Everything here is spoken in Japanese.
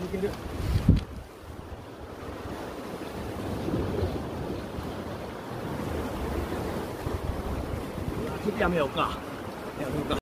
抜けるちょっとやめようか。やめようか。